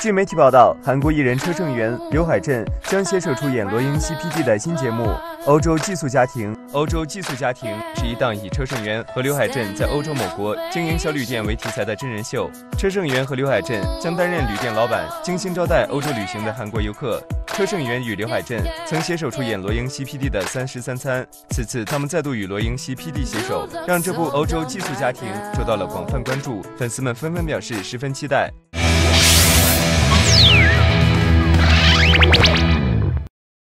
据媒体报道，韩国艺人车胜元、刘海镇将携手出演罗英 CPD 的新节目《欧洲寄宿家庭》。《欧洲寄宿家庭》是一档以车胜元和刘海镇在欧洲某国经营小旅店为题材的真人秀。车胜元和刘海镇将担任旅店老板，精心招待欧洲旅行的韩国游客。车胜元与刘海镇曾携手出演罗英 CPD 的《三食三餐》，此次他们再度与罗英 CPD 携手，让这部《欧洲寄宿家庭》受到了广泛关注，粉丝们纷纷表示十分期待。